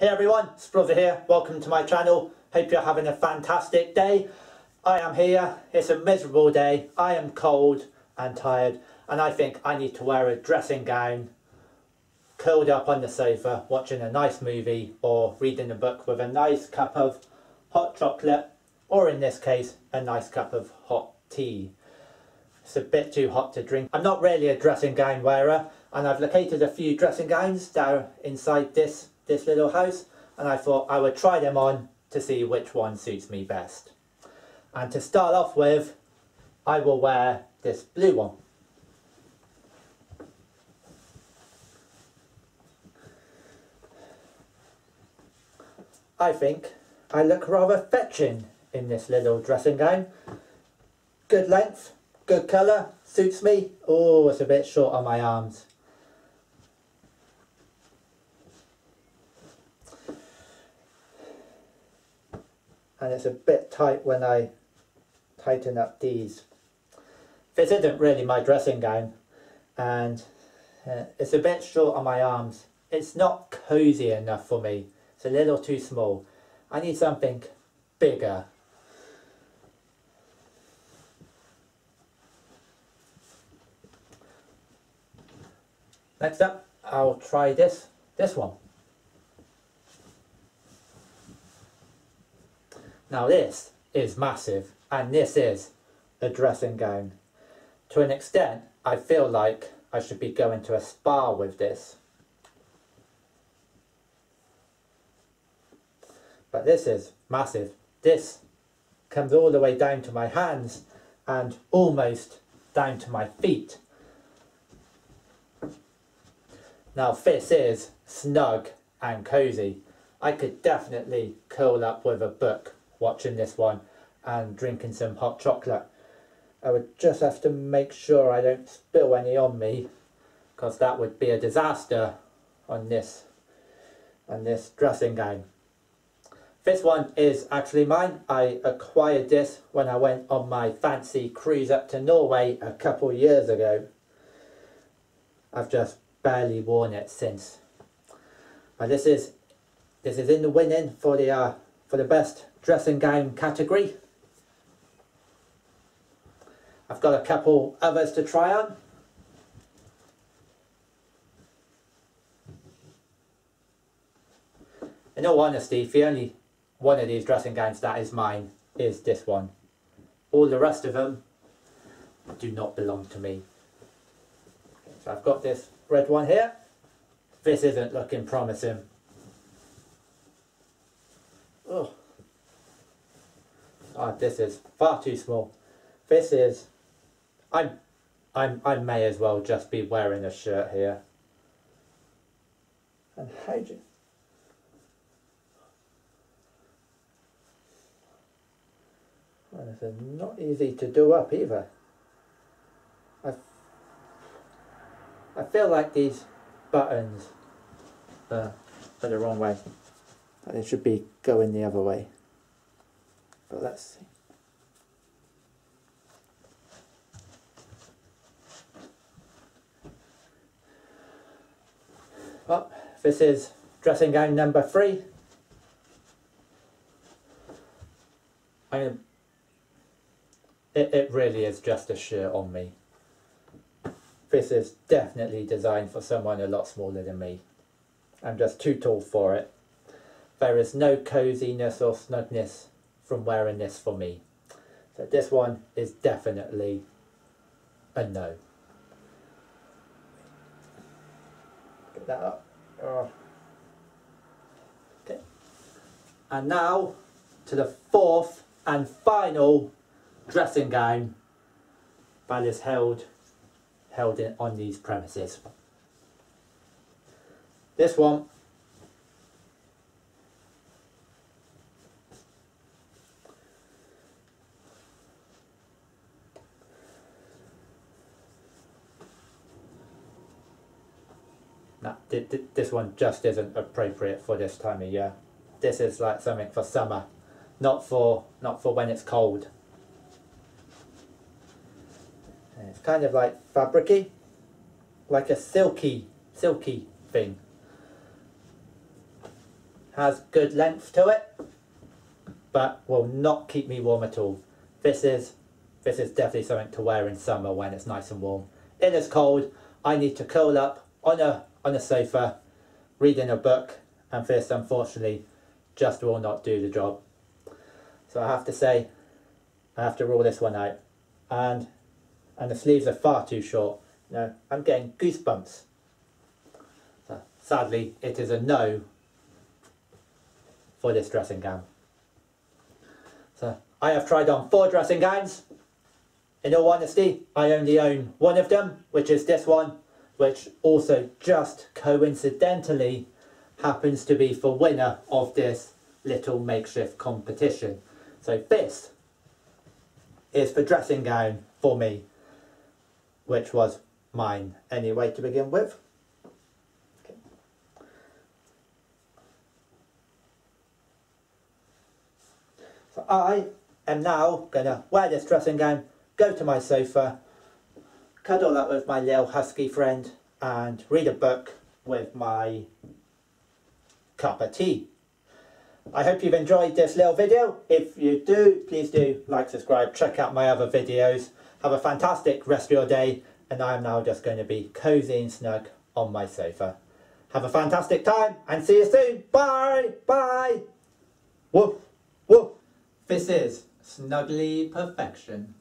Hey everyone, it's Brother here. Welcome to my channel. Hope you're having a fantastic day. I am here. It's a miserable day. I am cold and tired and I think I need to wear a dressing gown, curled up on the sofa, watching a nice movie or reading a book with a nice cup of hot chocolate or in this case, a nice cup of hot tea. It's a bit too hot to drink. I'm not really a dressing gown wearer and I've located a few dressing gowns down inside this, this little house and I thought I would try them on to see which one suits me best. And to start off with, I will wear this blue one. I think I look rather fetching in this little dressing gown. Good length, good colour, suits me. Oh, it's a bit short on my arms. And it's a bit tight when I tighten up these. This isn't really my dressing gown and uh, it's a bit short on my arms. It's not cosy enough for me. It's a little too small. I need something bigger. Next up, I'll try this, this one. Now this is massive and this is a dressing gown. To an extent, I feel like I should be going to a spa with this. But this is massive. This comes all the way down to my hands and almost down to my feet. Now this is snug and cosy. I could definitely curl up with a book watching this one and drinking some hot chocolate. I would just have to make sure I don't spill any on me because that would be a disaster on this on this dressing gown. This one is actually mine. I acquired this when I went on my fancy cruise up to Norway a couple years ago. I've just barely worn it since. But this is this is in the winning for the uh, for the best dressing gown category. I've got a couple others to try on. In all honesty, the only one of these dressing gowns that is mine is this one. All the rest of them do not belong to me. So I've got this red one here. This isn't looking promising. Oh. oh, this is far too small. This is, I'm, I'm, I may as well just be wearing a shirt here. And how do you, well, this is not easy to do up either. I, I feel like these buttons uh, are the wrong way. They should be going the other way. But let's see. Well, this is dressing gown number three. I am, it, it really is just a shirt on me. This is definitely designed for someone a lot smaller than me. I'm just too tall for it. There is no coziness or snugness from wearing this for me. So this one is definitely a no. Get that up. Oh. Okay. And now to the fourth and final dressing gown that is held held in, on these premises. This one no, this one just isn't appropriate for this time of year. This is like something for summer, not for not for when it's cold. And it's kind of like fabricy, like a silky, silky thing. has good length to it, but will not keep me warm at all. This is, this is definitely something to wear in summer when it's nice and warm. In It is cold, I need to curl up on a, on a sofa, reading a book, and this unfortunately just will not do the job. So I have to say, I have to rule this one out. And and the sleeves are far too short. No, I'm getting goosebumps. So sadly, it is a no for this dressing gown. So I have tried on four dressing gowns. In all honesty, I only own one of them, which is this one, which also just coincidentally happens to be for winner of this little makeshift competition. So this is the dressing gown for me, which was mine anyway to begin with. Okay. So I am now going to wear this dressing gown, go to my sofa, cuddle up with my little husky friend and read a book with my cup of tea. I hope you've enjoyed this little video. If you do, please do like, subscribe, check out my other videos. Have a fantastic rest of your day and I am now just going to be cosy and snug on my sofa. Have a fantastic time and see you soon. Bye. Bye. Woof. Woof. This is Snuggly Perfection.